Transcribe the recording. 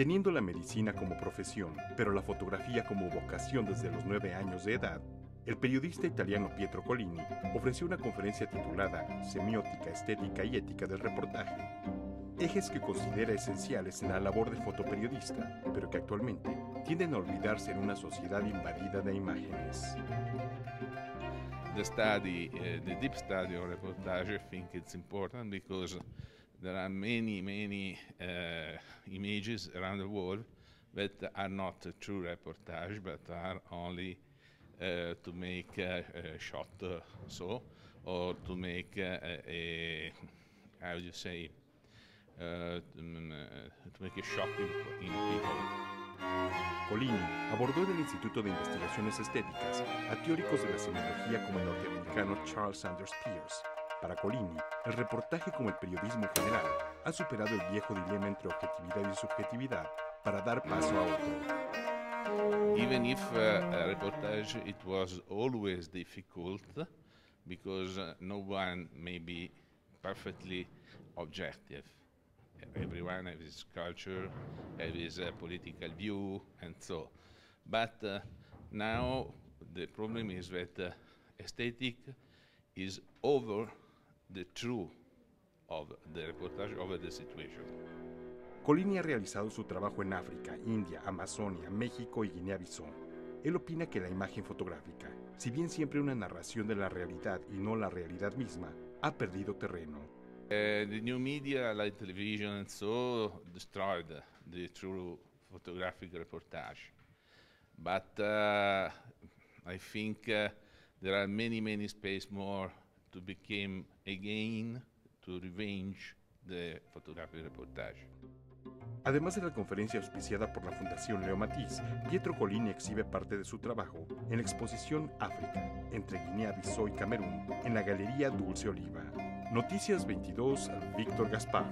Teniendo la medicina como profesión, pero la fotografía como vocación desde los nueve años de edad, el periodista italiano Pietro Collini ofreció una conferencia titulada Semiótica, Estética y Ética del Reportaje, ejes que considera esenciales en la labor del fotoperiodista, pero que actualmente tienden a olvidarse en una sociedad invadida de imágenes. The study, uh, the deep study of reportage, I think it's important because there are many, many uh, images around the world that are not a true reportage, but are only uh, to make a, a shot uh, so, or to make a, a how do you say, uh, to, mm, uh, to make a shock in, in people. Colini abordó en el Instituto de Investigaciones Estéticas a teóricos de la semiología como el norteamericano Charles Sanders Peirce. Para Colini, el reportaje como el periodismo en general ha superado el viejo dilema entre objetividad y subjetividad para dar paso a otro. Even if uh, a reportage it was always difficult because uh, no one may be perfectly objective. Everyone has his culture, has his uh, political view, and so. But uh, now the problem is that uh, aesthetic is over the truth of the reportage, over the situation. Colini ha realizado su trabajo en África, India, Amazonia, México y Guinea-Bissau. Él opina que la imagen fotográfica, si bien siempre una narración de la realidad y no la realidad misma, ha perdido terreno. Uh, the new media, like television so, destroyed the true photographic reportage. But uh, I think uh, there are many, many space more to become again, to revenge the photographic reportage. Además de la conferencia auspiciada por la Fundación Leo Matiz, Pietro Colini exhibe parte de su trabajo en la exposición África, entre Guinea-Bissau y Camerún, en la Galería Dulce Oliva. Noticias 22, Víctor Gaspar.